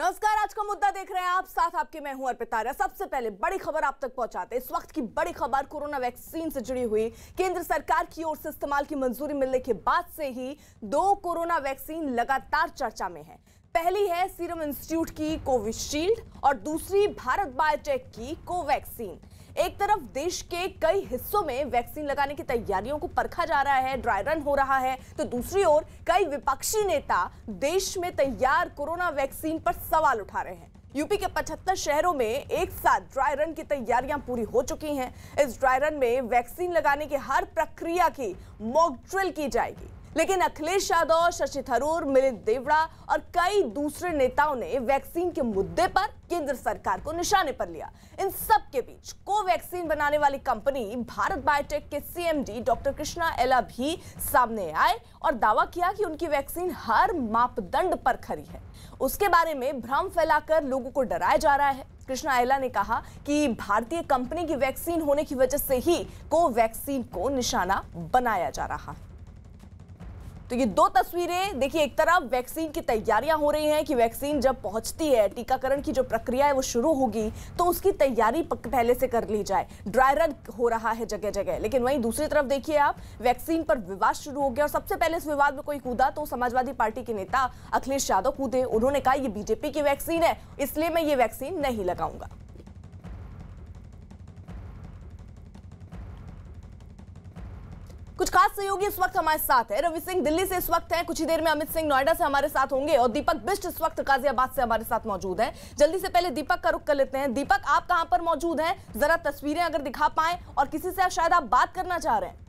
नमस्कार, आज का मुद्दा देख रहे हैं आप। साथ आपके मैं हूँ अर्पिता सबसे पहले बड़ी खबर आप तक पहुंचाते इस वक्त की बड़ी खबर कोरोना वैक्सीन से जुड़ी हुई। केंद्र सरकार की ओर से इस्तेमाल की मंजूरी मिलने के बाद से ही दो कोरोना वैक्सीन लगातार चर्चा में है। पहली है सीरम इंस्टीट्यूट की कोविशील्ड और दूसरी भारत बायोटेक की कोवैक्सीन। एक तरफ़ देश के कई हिस्सों में वैक्सीन लगाने की तैयारियों को परखा जा रहा है, ड्राई रन हो रहा है तो दूसरी ओर कई विपक्षी नेता देश में तैयार कोरोना वैक्सीन पर सवाल उठा रहे हैं। यूपी के 75 शहरों में एक साथ ड्राई रन की तैयारियाँ पूरी हो चुकी हैं। इस ड्राई रन में वैक्सीन लगाने की हर प्रक्रिया की मॉक ड्रिल की जाएगी। लेकिन अखिलेश यादव, शशि थरूर, मिलिंद देवड़ा और कई दूसरे नेताओं ने वैक्सीन के मुद्दे पर केंद्र सरकार को निशाने पर लिया। इन सब के बीच कोवैक्सीन बनाने वाली कंपनी भारत बायोटेक के सीएमडी डॉक्टर कृष्णा एला भी सामने आए और दावा किया कि उनकी वैक्सीन हर मापदंड पर खरी है। उसके बारे में भ्रम फैलाकर लोगों को डराया जा रहा है। कृष्णा एला ने कहा कि भारतीय कंपनी की वैक्सीन होने की वजह से ही कोवैक्सीन को निशाना बनाया जा रहा। है तो ये दो तस्वीरें, देखिए, एक तरफ़ वैक्सीन की तैयारियाँ हो रही हैं कि वैक्सीन जब पहुँचती है, टीकाकरण की जो प्रक्रिया है वो शुरू होगी तो उसकी तैयारी पहले से कर ली जाए। ड्राई रन हो रहा है जगह जगह लेकिन वहीं दूसरी तरफ़ देखिए आप, वैक्सीन पर विवाद शुरू हो गया और सबसे पहले इस विवाद में कोई कूदा तो समाजवादी पार्टी के नेता अखिलेश यादव कूदे। उन्होंने कहा, ये बीजेपी की वैक्सीन है, इसलिए मैं ये वैक्सीन नहीं लगाऊँगा। कुछ खास सहयोगी इस वक्त हमारे साथ है। रवि सिंह दिल्ली से इस वक्त है। कुछ ही देर में अमित सिंह नोएडा से हमारे साथ होंगे और दीपक बिस्ट इस वक्त गाजियाबाद से हमारे साथ मौजूद है। जल्दी से पहले दीपक का रुख कर लेते हैं। दीपक, आप कहाँ पर मौजूद हैं? जरा तस्वीरें अगर दिखा पाए और किसी से शायद आप बात करना चाह रहे हैं।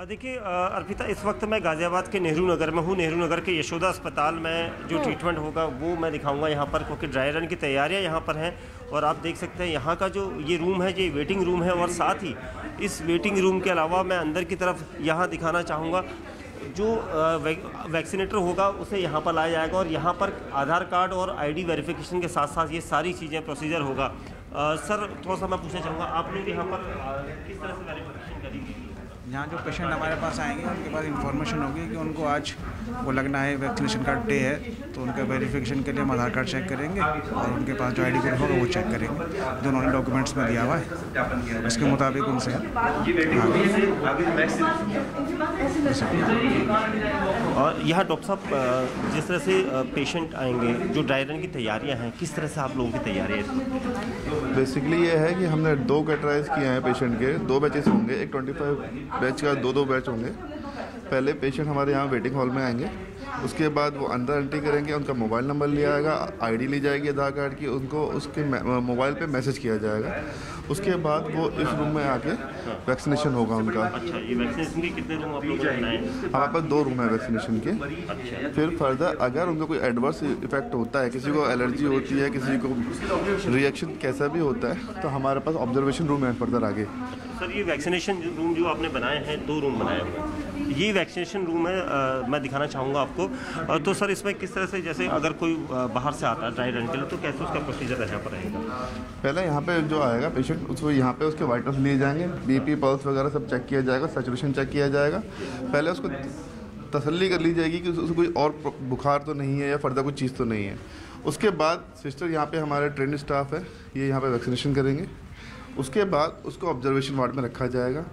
देखिए अर्पिता इस वक्त मैं गाज़ियाबाद के नेहरू नगर में हूँ। नेहरू नगर के यशोदा अस्पताल में जो ट्रीटमेंट हम्म। होगा वो मैं दिखाऊँगा यहाँ पर क्योंकि ड्राई रन की तैयारियाँ यहाँ पर हैं। और आप देख सकते हैं यहाँ का जो ये रूम है ये वेटिंग रूम है और साथ ही इस वेटिंग रूम के अलावा मैं अंदर की तरफ़ यहाँ दिखाना चाहूँगा। जो वैक्सीनेटर होगा उसे यहाँ पर लाया जाएगा और यहाँ पर आधार कार्ड और आईडी वेरिफिकेशन के साथ साथ ये सारी चीज़ें प्रोसीजर होगा। आ, सर थोड़ा सा मैं पूछना चाहूँगा आप लोग यहाँ पर किस तरह से करेंगे यहाँ जो पेशेंट हमारे पास आएँगे उनके पास इन्फॉर्मेशन होगी कि उनको आज वो लगना है वैक्सीनेशन कार्ड डे है तो उनके वेरिफिकेशन के लिए हम आधार कार्ड चेक करेंगे और उनके पास जो आई डी कार्ड होगा वो चेक करेंगे जो उन्होंने डॉक्यूमेंट्स में दिया हुआ है। उसके मुताबिक उनसे। और यहाँ डॉक्टर साहब जिस तरह से पेशेंट आएँगे, जो ड्राई रन की तैयारियाँ हैं, किस तरह से आप लोगों की तैयारियाँ बेसिकली ये है कि हमने दो कैटराइज किए हैं पेशेंट के, दो बैचेस होंगे, एक ट्वेंटी फाइव बैच का दो दो बैच होंगे। पहले पेशेंट हमारे यहाँ वेटिंग हॉल में आएँगे। उसके बाद वो अंदर एंट्री करेंगे उनका मोबाइल नंबर लिया जाएगा आईडी ली जाएगी आधार कार्ड की उनको उसके मोबाइल पे मैसेज किया जाएगा। उसके बाद वो इस रूम में आके वैक्सीनेशन होगा उनका। अच्छा ये वैक्सीनेशन के कितने रूम आप लोग हमारे पास दो रूम है वैक्सीनेशन के। अच्छा। फिर फर्दर अगर उनको कोई एडवर्स इफ़ेक्ट होता है किसी को एलर्जी होती है किसी को रिएक्शन कैसा भी होता है तो हमारे पास ऑब्जर्वेशन रूम है फर्दर आगे। सर ये वैक्सीनेशन रूम जो आपने बनाए हैं दो रूम बनाए हुए हैं। ये वैक्सीनेशन रूम है आ, मैं दिखाना चाहूँगा आपको। तो सर इसमें किस तरह से जैसे अगर कोई बाहर से आता है ड्राई रन के लिए तो कैसे उसका प्रोसीजर यहाँ पर रहेगा पहले यहाँ पे जो आएगा पेशेंट उसको यहाँ पे उसके वाइटल्स लिए जाएँगे। बीपी पल्स वगैरह सब चेक किया जाएगा सेचुरेशन चेक किया जाएगा। पहले उसको तसल्ली कर ली जाएगी कि उसको कोई और बुखार तो नहीं है या फर्दर कोई चीज़ तो नहीं है। उसके बाद सिस्टर यहाँ पे हमारे ट्रेंड स्टाफ है ये यहाँ पे वैक्सीनेशन करेंगे। उसके बाद उसको ऑब्जर्वेशन वार्ड में रखा जाएगा।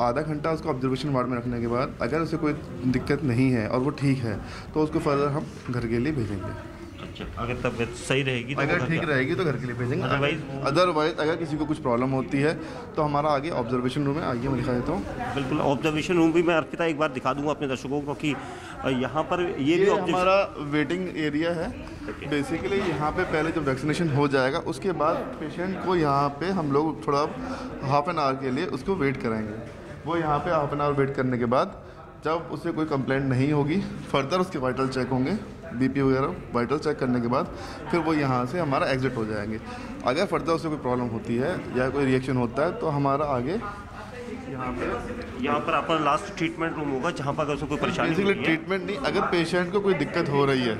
आधा घंटा उसको ऑब्जर्वेशन वार्ड में रखने के बाद अगर उसे कोई दिक्कत नहीं है और वो ठीक है तो उसको फर्दर हम घर के लिए भेजेंगे। अच्छा अगर तबियत सही रहेगी तो अगर ठीक रहेगी तो घर के लिए भेजेंगे। अदरवाइज़ अदरवाइज़ अगर किसी को कुछ प्रॉब्लम होती है तो हमारा आगे ऑब्जर्वेशन रूम है। आइए मैं दिखा देता हूँ। बिल्कुल ऑब्जर्वेशन रूम भी मैं अर्पिता एक बार दिखा दूँगा अपने दर्शकों को कि यहाँ पर ये, ये भी हमारा वेटिंग एरिया है। बेसिकली यहाँ पे पहले जब वैक्सीनेशन हो जाएगा उसके बाद पेशेंट को यहाँ पे हम लोग थोड़ा हाफ़ एन आवर के लिए उसको वेट कराएँगे। वो यहाँ पे हाफ़ एन आवर वेट करने के बाद जब उसे कोई कंप्लेंट नहीं होगी फर्दर उसके वाइटल चेक होंगे बीपी वगैरह वाइटल चेक करने के बाद फिर वो यहाँ से हमारा एग्जिट हो जाएँगे। अगर फर्दर उसे कोई प्रॉब्लम होती है या कोई रिएक्शन होता है तो हमारा आगे यहाँ पे यहाँ पर आपका लास्ट ट्रीटमेंट रूम होगा जहाँ पर अगर कोई परेशानी बेसिकली ट्रीटमेंट नहीं अगर पेशेंट को कोई दिक्कत हो रही है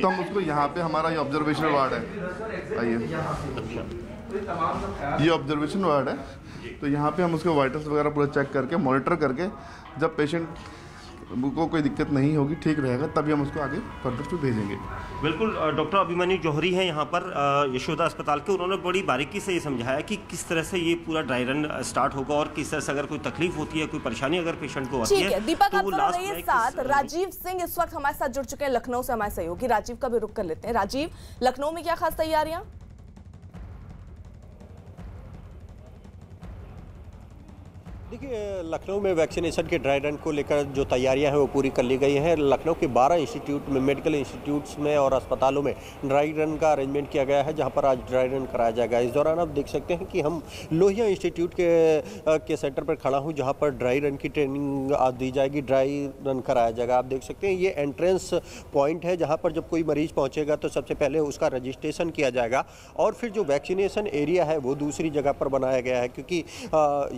तो हम उसको यहाँ पे हमारा ये ऑब्जर्वेशन वार्ड है। आइए। अच्छा। ये ऑब्जर्वेशन वार्ड है। तो यहाँ पे हम उसके वाइटल्स वगैरह पूरा चेक करके मॉनिटर करके जब पेशेंट को कोई दिक्कत नहीं होगी ठीक रहेगा तभी हम उसको आगे फर्दर फिर भेजेंगे। बिल्कुल डॉक्टर अभिमन्यु जौहरी हैं यहाँ पर यशोदा अस्पताल के। उन्होंने बड़ी बारीकी से ये समझाया कि किस तरह से ये पूरा ड्राई रन स्टार्ट होगा और किस तरह से अगर कोई तकलीफ़ होती है कोई परेशानी अगर पेशेंट को आती है दीपक तो आप साथ। राजीव सिंह इस वक्त हमारे साथ जुड़ चुके हैं लखनऊ से हमारे सहयोगी। राजीव का भी रुक कर लेते हैं। राजीव लखनऊ में क्या खास तैयारियाँ? देखिए लखनऊ में वैक्सीनेशन के ड्राई रन को लेकर जो तैयारियाँ हैं वो पूरी कर ली गई हैं। लखनऊ के 12 इंस्टीट्यूट में मेडिकल इंस्टीट्यूट्स में और अस्पतालों में ड्राई रन का अरेंजमेंट किया गया है, जहाँ पर आज ड्राई रन कराया जाएगा। इस दौरान आप देख सकते हैं कि हम लोहिया इंस्टीट्यूट के के सेंटर पर खड़ा हूँ, जहाँ पर ड्राई रन की ट्रेनिंग आज दी जाएगी। ड्राई रन कराया जाएगा। आप देख सकते हैं, ये एंट्रेंस पॉइंट है, जहाँ पर जब कोई मरीज़ पहुँचेगा तो सबसे पहले उसका रजिस्ट्रेशन किया जाएगा और फिर जो वैक्सीनेशन एरिया है, वो दूसरी जगह पर बनाया गया है, क्योंकि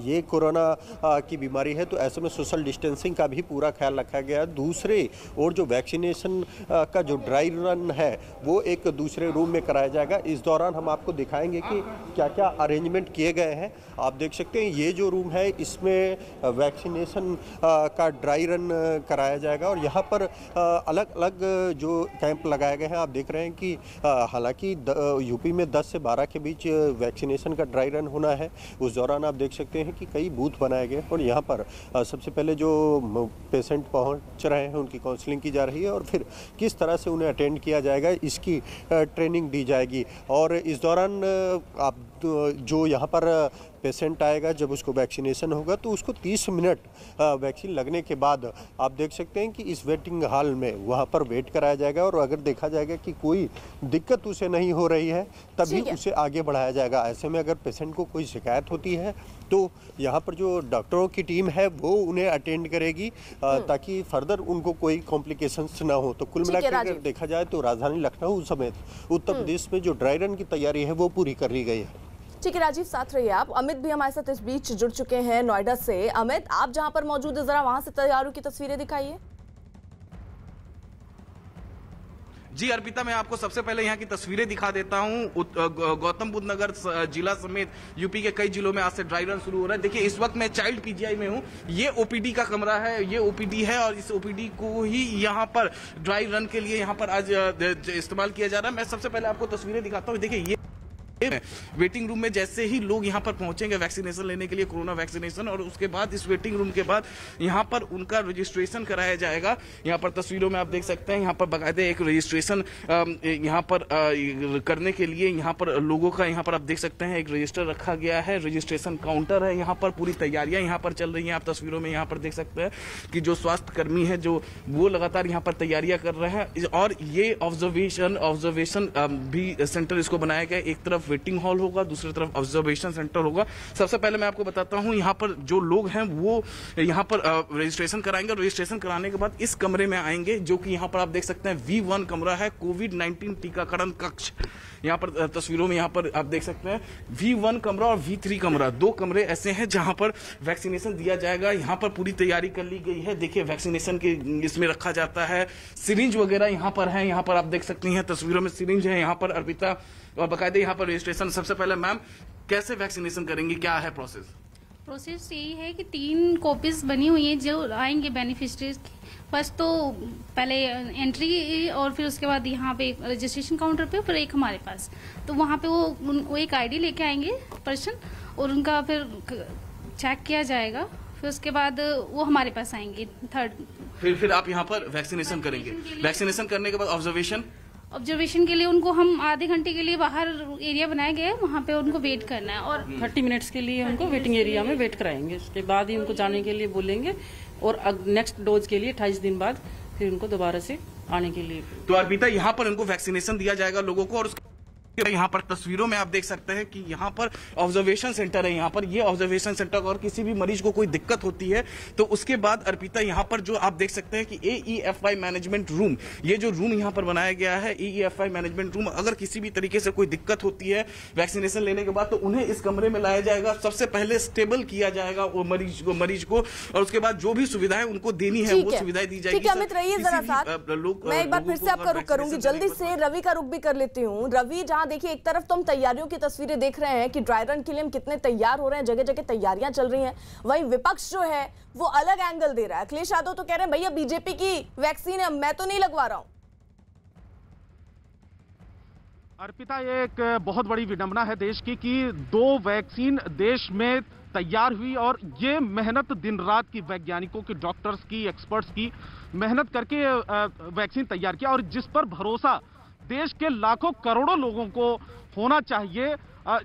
ये कोरोना की बीमारी है तो ऐसे में सोशल डिस्टेंसिंग का भी पूरा ख्याल रखा गया है। दूसरे और जो वैक्सीनेशन का जो ड्राई रन है, वो एक दूसरे रूम में कराया जाएगा। इस दौरान हम आपको दिखाएँगे कि क्या क्या अरेंजमेंट किए गए हैं। आप देख सकते हैं, ये जो रूम है, इसमें वैक्सीनेशन का ड्राई रन कराया जाएगा। और यहाँ पर अलग अलग जो कैंप लगाए गए हैं, आप देख रहे हैं कि हालाँकि यूपी में 10 से 12 के बीच वैक्सीनेशन का ड्राई रन होना है। उस दौरान आप देख सकते हैं कि कई बूथ बनाए गए गया और यहाँ पर सबसे पहले जो पेशेंट पहुँच रहे हैं, उनकी काउंसलिंग की जा रही है और फिर किस तरह से उन्हें अटेंड किया जाएगा, इसकी ट्रेनिंग दी जाएगी। और इस दौरान आप जो यहाँ पर पेशेंट आएगा जब उसको वैक्सीनेशन होगा तो उसको 30 मिनट वैक्सीन लगने के बाद आप देख सकते हैं कि इस वेटिंग हॉल में वहाँ पर वेट कराया जाएगा और अगर देखा जाएगा कि कोई दिक्कत उसे नहीं हो रही है तभी उसे आगे बढ़ाया जाएगा। ऐसे में अगर पेशेंट को कोई शिकायत होती है तो यहाँ पर जो डॉक्टरों की टीम है वो उन्हें अटेंड करेगी ताकि फर्दर उनको कोई कॉम्प्लिकेशंस ना हो। तो कुल मिलाकर अगर देखा जाए तो राजधानी लखनऊ समेत उत्तर प्रदेश में जो ड्राई रन की तैयारी है वो पूरी कर ली गई है। ठीक है, राजीव, साथ रहिए आप। अमित भी हमारे साथ इस बीच जुड़ चुके हैं नोएडा से। अमित, आप जहाँ पर मौजूद है, जरा वहाँ से तैयारों की तस्वीरें दिखाइए। जी, अर्पिता, मैं आपको सबसे पहले यहाँ की तस्वीरें दिखा देता हूँ। गौतम बुद्ध नगर जिला समेत यूपी के कई जिलों में आज से ड्राई रन शुरू हो रहा है। देखिए, इस वक्त मैं चाइल्ड पीजीआई में हूँ। ये ओपीडी का कमरा है, ये ओपीडी है और इस ओपीडी को ही यहाँ पर ड्राई रन के लिए यहाँ पर आज इस्तेमाल किया जा रहा है। मैं सबसे पहले आपको तस्वीरें दिखाता हूँ। देखिए, ये वेटिंग रूम में जैसे ही लोग यहाँ पर पहुँचेंगे वैक्सीनेशन लेने के लिए कोरोना वैक्सीनेशन और उसके बाद इस वेटिंग रूम के बाद यहाँ पर उनका रजिस्ट्रेशन कराया जाएगा। यहाँ पर तस्वीरों में आप देख सकते हैं, यहाँ पर बाकायदे एक रजिस्ट्रेशन यहाँ पर करने के लिए यहाँ पर लोगों का यहाँ पर आप देख सकते हैं, एक रजिस्टर रखा गया है। रजिस्ट्रेशन काउंटर है यहाँ पर, पूरी तैयारियाँ यहाँ पर चल रही हैं। आप तस्वीरों में यहाँ पर देख सकते हैं कि जो स्वास्थ्य कर्मी है, जो वो लगातार यहाँ पर तैयारियाँ कर रहे हैं। और ये ऑब्जर्वेशन ऑब्जर्वेशन भी सेंटर इसको बनाया गया एक तरफ़ वेटिंग हॉल होगा, दूसरी तरफ़ ऑब्जर्वेशन सेंटर होगा। सबसे पहले मैं आपको बताता हूँ, यहाँ पर जो लोग हैं, वो यहाँ पर रजिस्ट्रेशन कराएँगे रजिस्ट्रेशन कराने के बाद इस कमरे में आएँगे, जो कि यहाँ पर आप देख सकते हैं वी वन कमरा है कोविड नाइन्टीन टीकाकरण कक्ष। यहाँ पर तस्वीरों में यहाँ पर आप देख सकते हैं वी वन कमरा और वी थ्री कमरा, दो कमरे ऐसे हैं जहाँ पर वैक्सीनेशन दिया जाएगा। यहाँ पर पूरी तैयारी कर ली गई है। देखिए वैक्सीनेशन के इसमें रखा जाता है। सिरिंज वगैरह यहाँ पर है, यहाँ पर आप देख सकती हैं, तस्वीरों में सिरिंज है, यहाँ पर अर्पिता और बाकायदे यहाँ पर रजिस्ट्रेशन सबसे पहले मैम कैसे वैक्सीनेशन करेंगे? क्या है प्रोसेस प्रोसेस यही है कि तीन कॉपीज बनी हुई हैं जो आएँगे बेनिफिशरीज फ़र्स्ट तो पहले एंट्री और फिर उसके बाद यहाँ पे रजिस्ट्रेशन काउंटर पे फिर एक हमारे पास। तो वहाँ पे वो, वो एक आईडी लेके आएँगे पर्सन और उनका फिर चेक किया जाएगा। फिर उसके बाद वो हमारे पास आएँगे थर्ड फिर फिर आप यहाँ पर वैक्सीनेशन करेंगे। वैक्सीनेशन करने के बाद ऑब्जर्वेशन ऑब्जर्वेशन के लिए उनको हम आधे घंटे के लिए बाहर एरिया बनाया गया है वहाँ पे उनको वेट करना है और थर्टी मिनट्स के लिए उनको वेटिंग एरिया में वेट कराएँगे। उसके बाद ही उनको जाने के लिए बोलेंगे और नेक्स्ट डोज के लिए अट्ठाईस दिन बाद फिर उनको दोबारा से आने के लिए। तो अर्पिता यहाँ पर उनको वैक्सीनेशन दिया जाएगा लोगों को और उसके यहाँ पर तस्वीरों में आप देख सकते हैं कि यहाँ पर ऑब्जर्वेशन सेंटर है। यहाँ पर ये ऑब्जर्वेशन सेंटर और किसी भी मरीज़ को कोई दिक्कत होती है तो उसके बाद अर्पिता यहाँ पर जो आप देख सकते हैं कि ए मैनेजमेंट रूम ये जो रूम यहाँ पर बनाया गया है ए मैनेजमेंट रूम अगर किसी भी तरीके से कोई दिक्कत होती है वैक्सीनेशन लेने के बाद तो उन्हें इस कमरे में लाया जाएगा। सबसे पहले स्टेबल किया जाएगा वो मरीज़ को मरीज़ को और उसके बाद जो भी सुविधाएँ उनको देनी है वो सुविधाएँ दी जाएगी। ठीक अमित रहिए जरा साथ। मैं एक बार फिर से आपका अगर करूँगी। जल्दी से रवि का रुख भी कर लेती हूँ। रवि जहाँ जहाँ देखिए, एक तरफ़ तो हम तैयारियों की तस्वीरें देख रहे हैं कि ड्राई रन के लिए हम कितने तैयार हो रहे हैं जगह जगह तैयारियाँ चल रही हैं। वहीं विपक्ष जो है, वो अलग एंगल दे रहा है। अखिलेश यादव तो कह रहे हैं, भैया बीजेपी की वैक्सीन है, मैं तो नहीं लगवा रहा हूँ। अर्पिता, ये एक बहुत बड़ी विडंबना है देश की कि दो वैक्सीन देश में तैयार हुई और ये मेहनत दिन रात की वैज्ञानिकों की डॉक्टर्स की एक्सपर्ट्स की मेहनत करके वैक्सीन तैयार किया और जिस पर भरोसा देश के लाखों करोड़ों लोगों को होना चाहिए।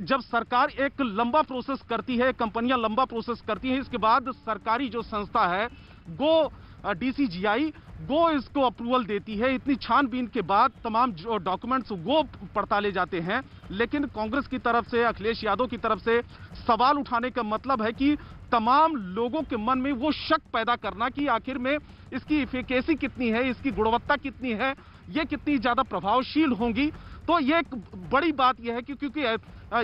जब सरकार एक लंबा प्रोसेस करती है कंपनियाँ लंबा प्रोसेस करती हैं, इसके बाद सरकारी जो संस्था है, गो डीसीजीआई गो इसको अप्रूवल देती है। इतनी छानबीन के बाद तमाम जो डॉक्यूमेंट्स वो पड़ताले जाते हैं। लेकिन कांग्रेस की तरफ़ से, अखिलेश यादव की तरफ़ से सवाल उठाने का मतलब है कि तमाम लोगों के मन में वो शक पैदा करना कि आखिर में इसकी इफिकेसी कितनी है, इसकी गुणवत्ता कितनी है, ये कितनी ज़्यादा प्रभावशील होंगी। तो ये एक बड़ी बात यह है कि क्योंकि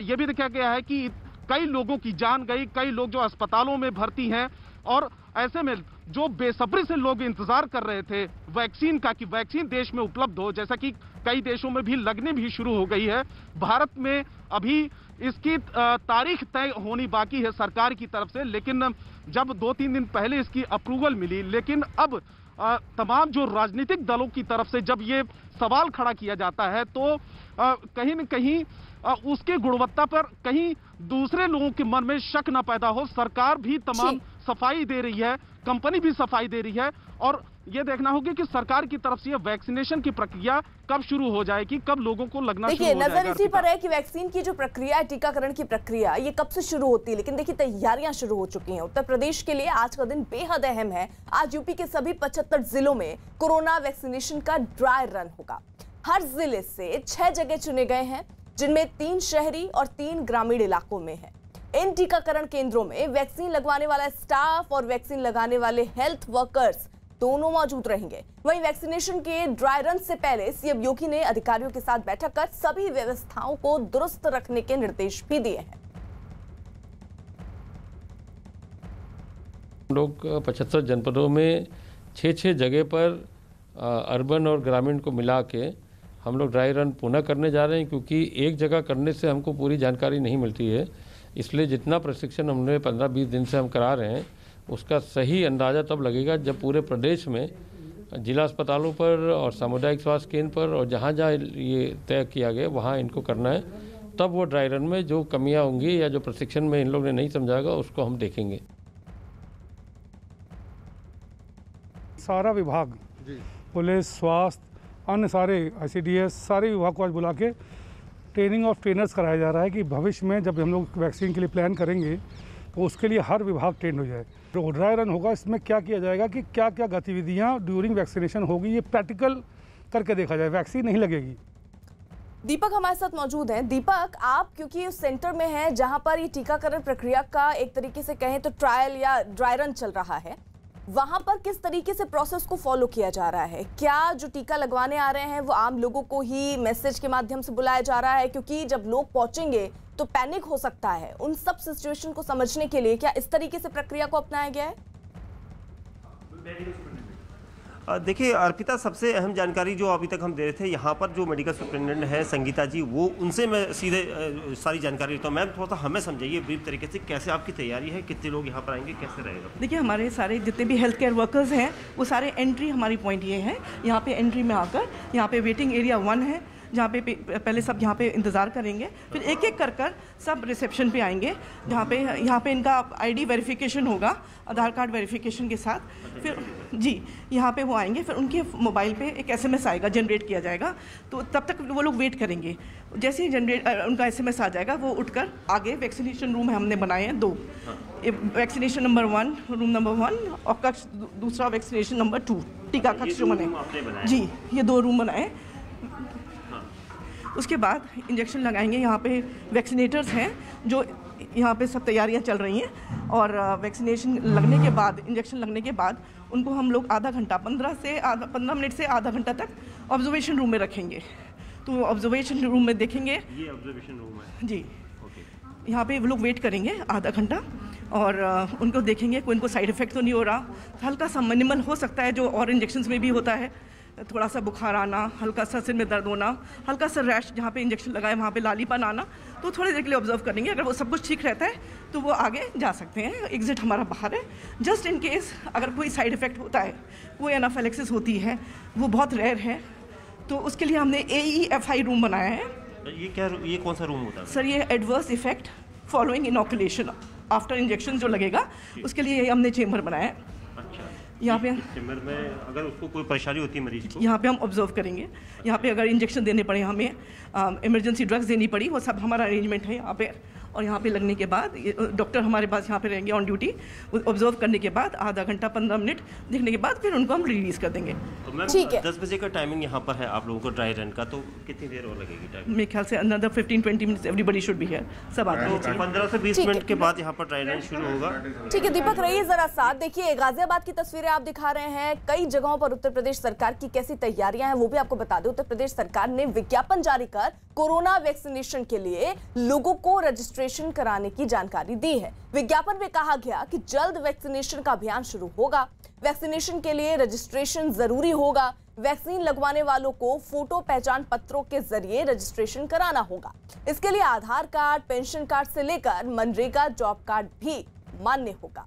ये भी देखा गया है कि कई लोगों की जान गई, कई लोग जो अस्पतालों में भर्ती हैं और ऐसे में जो बेसब्री से लोग इंतज़ार कर रहे थे वैक्सीन का कि वैक्सीन देश में उपलब्ध हो जैसा कि कई देशों में भी लगने भी शुरू हो गई है भारत में अभी इसकी तारीख तय होनी बाकी है सरकार की तरफ़ से लेकिन जब दो तीन दिन पहले इसकी अप्रूवल मिली लेकिन अब तमाम जो राजनीतिक दलों की तरफ़ से जब ये सवाल खड़ा किया जाता है तो कहीं न कहीं उसके गुणवत्ता पर कहीं दूसरे लोगों के मन में शक न पैदा हो सरकार भी तमाम जी। सफ़ाई दे रही है कंपनी भी सफ़ाई दे रही है और ये देखना होगा कि सरकार की तरफ़ से ये वैक्सीनेशन की प्रक्रिया कब शुरू हो जाएगी कब लोगों को लगना देखिए नज़र इसी पर है कि वैक्सीन की जो प्रक्रिया है टीकाकरण की प्रक्रिया ये कब से शुरू होती है? लेकिन देखिए तैयारियाँ शुरू हो चुकी हैं। उत्तर प्रदेश के लिए आज का दिन बेहद अहम है। आज यूपी के सभी 75 जिलों में कोरोना वैक्सीनेशन का ड्राई रन होगा। हर ज़िले से छह जगह चुने गए हैं जिनमें तीन शहरी और तीन ग्रामीण इलाकों में है। इन टीकाकरण केंद्रों में वैक्सीन लगवाने वाला स्टाफ और वैक्सीन लगाने वाले हेल्थ वर्कर्स दोनों मौजूद रहेंगे। वहीं वैक्सीनेशन के ड्राई रन से पहले सीएम योगी ने अधिकारियों के साथ बैठक कर सभी व्यवस्थाओं को दुरुस्त रखने के निर्देश भी दिए हैं। लोग पचहत्तर जनपदों में छः छः जगह पर अर्बन और ग्रामीण को मिला के हम लोग ड्राई रन पुनः करने जा रहे हैं क्योंकि एक जगह करने से हमको पूरी जानकारी नहीं मिलती है। इसलिए जितना प्रशिक्षण हमने पंद्रह बीस दिन से हम करा रहे हैं उसका सही अंदाज़ा तब लगेगा जब पूरे प्रदेश में जिला अस्पतालों पर और सामुदायिक स्वास्थ्य केंद्र पर और जहाँ जहाँ ये तय किया गया वहाँ इनको करना है। तब वो ड्राई रन में जो कमियाँ होंगी या जो प्रशिक्षण में इन लोग ने नहीं समझाएगा उसको हम देखेंगे। सारा विभाग पुलिस स्वास्थ्य अन्य सारे आई सारे विभाग को आज बुला के ट्रेनिंग ऑफ़ ट्रेनर्स कराया जा रहा है कि भविष्य में जब हम लोग वैक्सीन के लिए प्लान करेंगे तो उसके लिए हर विभाग ट्रेन हो जाए। जो ड्राई रन होगा, इसमें क्या किया जाएगा कि क्या क्या गतिविधियाँ ड्यूरिंग वैक्सीनेशन होगी, ये प्रैक्टिकल करके देखा जाए। वैक्सीन नहीं लगेगी। दीपक हमारे साथ मौजूद हैं। दीपक, आप क्योंकि उस सेंटर में हैं, जहाँ पर ये टीकाकरण प्रक्रिया का एक तरीके से कहें तो ट्रायल या ड्राई रन चल रहा है। वहाँ पर किस तरीके से प्रोसेस को फॉलो किया जा रहा है? क्या जो टीका लगवाने आ रहे हैं, वो आम लोगों को ही मैसेज के माध्यम से बुलाया जा रहा है? क्योंकि जब लोग पहुँचेंगे तो पैनिक हो सकता है। उन सब सिचुएशन को समझने के लिए क्या इस तरीके से प्रक्रिया को अपनाया गया है। देखिए, अर्पिता, सबसे अहम जानकारी जो अभी तक हम दे रहे थे, यहाँ पर जो मेडिकल सुप्रिटेंडेंट है, संगीता जी, वो उनसे मैं सीधे सारी जानकारी लेता हूँ। मैम, थोड़ा सा हमें समझाइए ब्रीफ तरीके से कैसे आपकी तैयारी है, कितने लोग यहाँ पर आएँगे, कैसे रहेगा? देखिए, हमारे सारे जितने भी हेल्थ केयर वर्कर्स हैं, वो सारे एंट्री हमारी पॉइंट ये है। यहाँ पर एंट्री में आकर, यहाँ पर वेटिंग एरिया वन है जहाँ पे पहले सब यहाँ पे इंतज़ार करेंगे फिर एक एक कर कर सब रिसेप्शन पे आएँगे जहाँ पे यहाँ पे इनका आईडी वेरिफिकेशन होगा आधार कार्ड वेरिफिकेशन के साथ। फिर जी यहाँ पे वो आएँगे फिर उनके मोबाइल पे एक एसएमएस आएगा जनरेट किया जाएगा। तो तब तक वो लोग वेट करेंगे। जैसे ही जनरेट उनका एसएमएस आ जाएगा वो उठकर आगे वैक्सीनेशन रूम हमने बनाए हैं दो। Vaccination number one room number one और कक्ष दूसरा वैक्सीनेशन नंबर टू टीका कक्ष जो बने। बनाए। जी ये दो रूम बनाए। उसके बाद इंजेक्शन लगाएँगे। यहाँ पे वैक्सीनेटर्स हैं जो यहाँ पे सब तैयारियाँ चल रही हैं और वैक्सीनेशन लगने के बाद इंजेक्शन लगने के बाद उनको हम लोग आधा घंटा पंद्रह से आधा पंद्रह मिनट से आधा घंटा तक ऑब्जर्वेशन रूम में रखेंगे। तो ऑब्जर्वेशन रूम में देखेंगे। ये ऑब्जर्वेशन रूम है? जी। यहाँ पे वो लोग वेट करेंगे आधा घंटा और उनको देखेंगे कोई उनको साइड इफ़ेक्ट तो नहीं हो रहा। हल्का सा मिनिमल हो सकता है जो और इंजेक्शन में भी होता है। थोड़ा सा बुखार आना हल्का सा सिर में दर्द होना हल्का सा रैश जहाँ पे इंजेक्शन लगाए वहाँ पे लालीपन आना तो थोड़ी देर के लिए ऑब्ज़र्व करेंगे। अगर वो सब कुछ ठीक रहता है तो वो आगे जा सकते हैं। एग्जिट हमारा बाहर है। जस्ट इन केस अगर कोई साइड इफ़ेक्ट होता है कोई एनाफेलेक्सिस होती है वो बहुत रेयर है तो उसके लिए हमने ए ई एफ़ आई रूम बनाया है। ये क्या ये कौन सा रूम होता है? सर ये adverse effect following inoculation after injection जो लगेगा उसके लिए हमने चेम्बर बनाया है। यहाँ पे चैम्बर में अगर उसको कोई परेशानी होती है मरीज़ को? यहाँ पे हम ऑब्ज़र्व करेंगे। यहाँ पे अगर इंजेक्शन देने पड़े हमें इमरजेंसी ड्रग्स देनी पड़ी वो सब हमारा अरेंजमेंट है यहाँ पे। और यहाँ पे लगने के बाद डॉक्टर हमारे पास यहाँ पे रहेंगे ऑन ड्यूटी ऑब्ज़र्व करने के बाद आधा घंटा पंद्रह मिनट देखने के बाद फिर उनको हम रिलीज़ कर देंगे। ठीक तो है। दस बजे का टाइमिंग यहाँ पर है आप लोगों को ड्राई रन का तो कितनी देर और लगेगी टाइम मेरे ख्याल से another fifteen twenty minutes everybody should be here सब आ जाना पंद्रह से बीस मिनट के बाद यहाँ पर ड्राई रन शुरू होगा। ठीक है दीपक रही जरा साथ। देखिए गाजियाबाद की तस्वीरें आप दिखा रहे हैं। कई जगहों पर उत्तर प्रदेश सरकार की कैसी तैयारियाँ हैं वो भी आपको बता दें। उत्तर प्रदेश सरकार ने विज्ञापन जारी कर कोरोना वैक्सीनेशन के लिए लोगों को रजिस्ट्रेशन कराने की जानकारी दी है। विज्ञापन में कहा गया कि जल्द वैक्सीनेशन का अभियान शुरू होगा। वैक्सीनेशन के लिए रजिस्ट्रेशन ज़रूरी होगा। वैक्सीन लगवाने वालों को फ़ोटो पहचान पत्रों के ज़रिए रजिस्ट्रेशन कराना होगा। इसके लिए आधार कार्ड, पेंशन कार्ड से लेकर मनरेगा जॉब कार्ड भी मान्य होगा।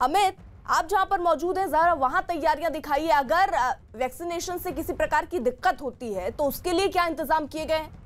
अमित, आप जहाँ पर मौजूद हैं, जरा वहाँ तैयारियाँ दिखाइए। अगर वैक्सीनेशन से किसी प्रकार की दिक्कत होती है तो उसके लिए क्या इंतज़ाम किए गए हैं?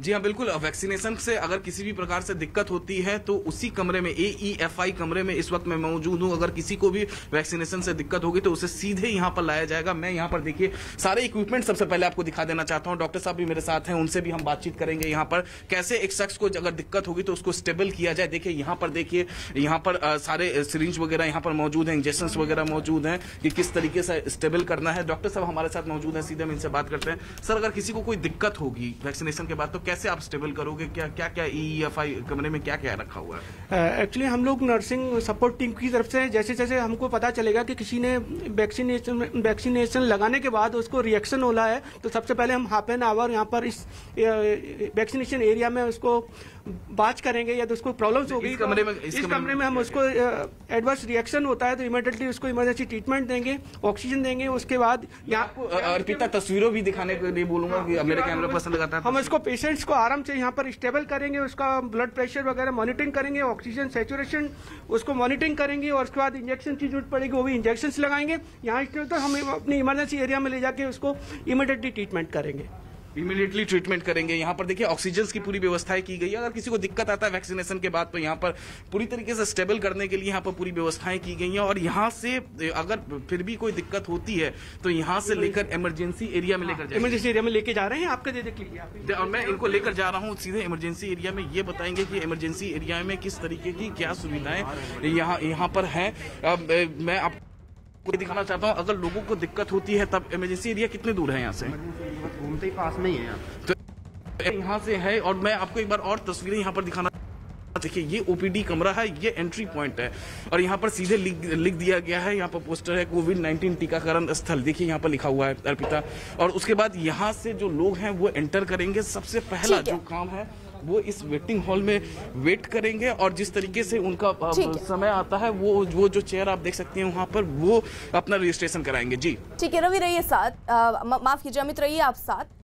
जी हाँ बिल्कुल। वैक्सीनेशन से अगर किसी भी प्रकार से दिक्कत होती है तो उसी कमरे में ए ई एफ़ आई कमरे में इस वक्त मैं मौजूद हूँ। अगर किसी को भी वैक्सीनेशन से दिक्कत होगी तो उसे सीधे यहाँ पर लाया जाएगा। मैं यहाँ पर देखिए, सारे इक्विपमेंट सबसे पहले आपको दिखा देना चाहता हूँ। डॉक्टर साहब भी मेरे साथ हैं, उनसे भी हम बातचीत करेंगे यहाँ पर। कैसे एक शख्स को अगर दिक्कत होगी तो उसको स्टेबल किया जाए। देखिए, यहाँ पर देखिए, यहाँ पर सारे सिरिंज वगैरह यहाँ पर मौजूद हैं इंजेक्शन वगैरह मौजूद हैं, कि किस तरीके से स्टेबल करना है। डॉक्टर साहब हमारे साथ मौजूद हैं, सीधे हम इनसे बात करते हैं। सर, अगर किसी को कोई दिक्कत होगी, वैक्सीनेशन के बाद तो कैसे आप स्टेबल करोगे? क्या क्या क्या ई एफ़ आई कमरे में क्या क्या रखा हुआ है? एक्चुअली हम लोग नर्सिंग सपोर्ट टीम की तरफ़ से जैसे जैसे हमको पता चलेगा कि किसी ने वैक्सीनेशन वैक्सीनेशन लगाने के बाद उसको रिएक्शन होला है तो सबसे पहले हम हाफ़ एन आवर यहाँ पर इस वैक्सीनेशन एरिया में उसको बात करेंगे या तो उसको प्रॉब्लम्स होगी इस कमरे में- तो इस इस कमरे में हम उसको एडवर्स रिएक्शन होता है तो इमीडिएटली उसको इमरजेंसी ट्रीटमेंट देंगे ऑक्सीजन देंगे उसके बाद यहाँ अर्पिता तस्वीरों भी दिखाने के लिए बोलूँगा कि मेरे कैमरा पसंद लगाता है हम इसको पेशेंट्स को आराम से यहाँ पर स्टेबल करेंगे उसका ब्लड प्रेशर वगैरह मॉनिटरिंग करेंगे ऑक्सीजन सेचुरेशन उसको मॉनिटरिंग करेंगे और उसके बाद इंजेक्शन की ज़रूरत पड़ेगी वो भी इंजेक्शन लगाएँगे। यहाँ तो हम अपनी इमरजेंसी एरिया में ले जाके उसको इमीडिएटली ट्रीटमेंट करेंगे। इमीडिएटली ट्रीटमेंट करेंगे। यहाँ पर देखिए ऑक्सीजन की पूरी व्यवस्थाएँ की गई है। अगर किसी को दिक्कत आता है वैक्सीनेशन के बाद तो यहाँ पर पूरी तरीके से स्टेबल करने के लिए यहाँ पर पूरी व्यवस्थाएँ की गई हैं। और यहाँ से अगर फिर भी कोई दिक्कत होती है तो यहाँ से लेकर इमरजेंसी एरिया में लेकर इमरजेंसी एरिया में लेके जा रहे हैं आपका दे देख लीजिए और मैं इनको लेकर जा रहा हूँ सीधे इमरजेंसी एरिया में। ये बताएँगे कि इमरजेंसी एरिया में किस तरीके की क्या सुविधाएँ यहाँ यहाँ पर हैं। मैं आपको ये दिखाना चाहता हूँ अगर लोगों को दिक्कत होती है तब इमरजेंसी एरिया कितने दूर है यहाँ से? घूमते ही पास में ही है यहाँ। तो यहाँ से है और मैं आपको एक बार और तस्वीरें यहाँ पर दिखाना देखिए ये ओपीडी कमरा है ये एंट्री पॉइंट है और यहाँ पर सीधे लिख लिख दिया गया है यहाँ पर पोस्टर है कोविड 19 टीकाकरण स्थल देखिए यहाँ पर लिखा हुआ है अर्पिता। और उसके बाद यहाँ से जो लोग हैं वो एंटर करेंगे। सबसे पहला जो काम है वो इस वेटिंग हॉल में वेट करेंगे और जिस तरीके से उनका। समय आता है वो वो जो चेयर आप देख सकते हैं वहाँ पर वो अपना रजिस्ट्रेशन कराएँगे। जी। ठीक है रवि रहिए साथ। माफ़ कीजिए अमित रहिए आप साथ।